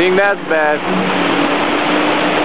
think that's bad.